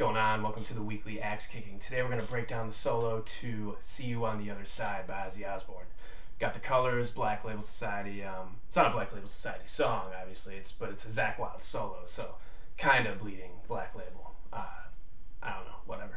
going on? Welcome to the weekly axe kicking. Today we're going to break down the solo to See You on the Other Side by Ozzy Osbourne. Got the colors, Black Label Society. Um, it's not a Black Label Society song, obviously, it's but it's a Zakk Wylde solo, so kind of bleeding Black Label. Uh, I don't know, whatever.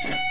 Thank